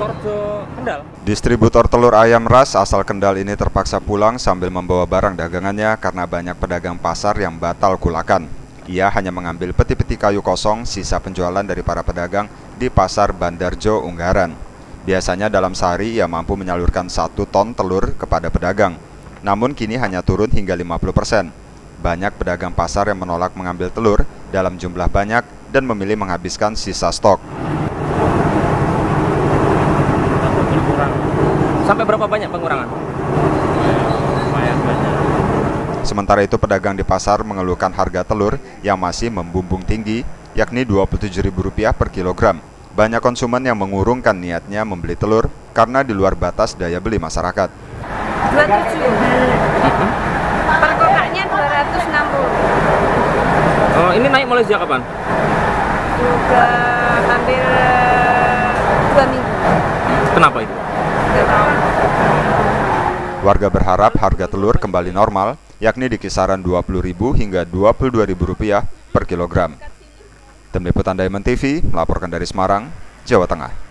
Torjo Kendal. Distributor telur ayam ras asal Kendal ini terpaksa pulang sambil membawa barang dagangannya karena banyak pedagang pasar yang batal kulakan. Ia hanya mengambil peti-peti kayu kosong sisa penjualan dari para pedagang di pasar Bandarjo, Unggaran. Biasanya dalam sehari ia mampu menyalurkan satu ton telur kepada pedagang. Namun kini hanya turun hingga 50 persen. Banyak pedagang pasar yang menolak mengambil telur dalam jumlah banyak dan memilih menghabiskan sisa stok. Sampai berapa banyak pengurangan? lumayan banyak. Sementara itu pedagang di pasar mengeluhkan harga telur yang masih membumbung tinggi, yakni Rp27.000 per kilogram. Banyak konsumen yang mengurungkan niatnya membeli telur karena di luar batas daya beli masyarakat. 27 per kokaknya 260 Oh, ini naik mulai sejak kapan? juga hampir dua minggu Kenapa itu? Warga berharap harga telur kembali normal, yakni di kisaran Rp20.000 hingga Rp22.000 per kilogram. Tim Liputan Diamond TV melaporkan dari Semarang, Jawa Tengah.